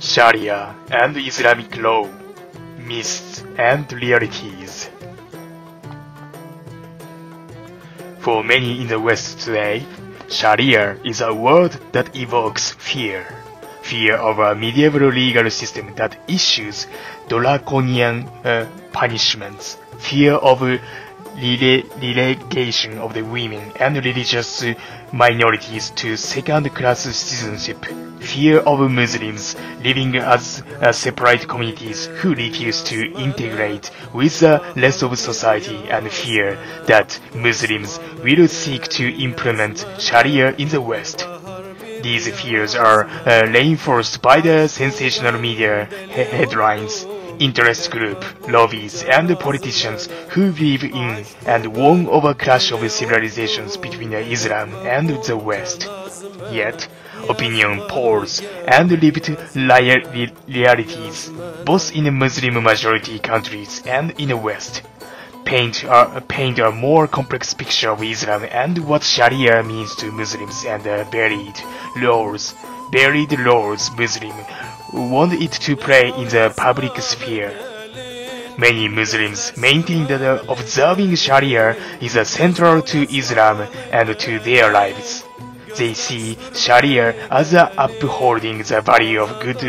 Sharia and Islamic law, myths and realities. For many in the West today, Sharia is a word that evokes fear. Fear of a medieval legal system that issues draconian uh, punishments. Fear of relegation of the women and religious minorities to second-class citizenship, fear of Muslims living as uh, separate communities who refuse to integrate with the rest of society, and fear that Muslims will seek to implement Sharia in the West. These fears are uh, reinforced by the sensational media he headlines interest group, lobbies, and politicians who believe in and warn over clash of civilizations between Islam and the West. Yet, opinion polls and lived realities, both in Muslim majority countries and in the West, paint a, paint a more complex picture of Islam and what Sharia means to Muslims and buried laws, buried laws Muslim want it to play in the public sphere. Many Muslims maintain that observing Sharia is central to Islam and to their lives. They see Sharia as upholding the value of good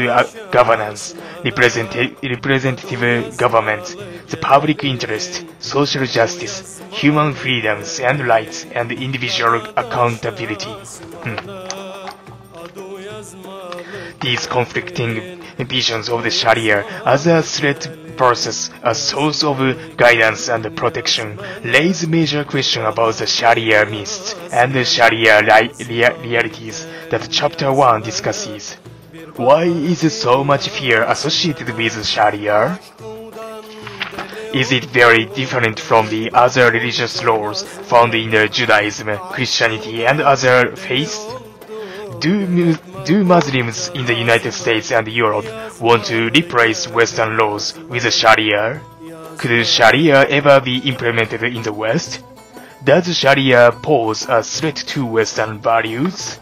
governance, representative government, the public interest, social justice, human freedoms and rights, and individual accountability. Hmm. These conflicting visions of the Sharia as a threat versus a source of guidance and protection raise major questions about the Sharia myths and the Sharia realities that Chapter 1 discusses. Why is so much fear associated with Sharia? Is it very different from the other religious laws found in Judaism, Christianity, and other faiths? Do, do Muslims in the United States and Europe want to replace Western laws with Sharia? Could Sharia ever be implemented in the West? Does Sharia pose a threat to Western values?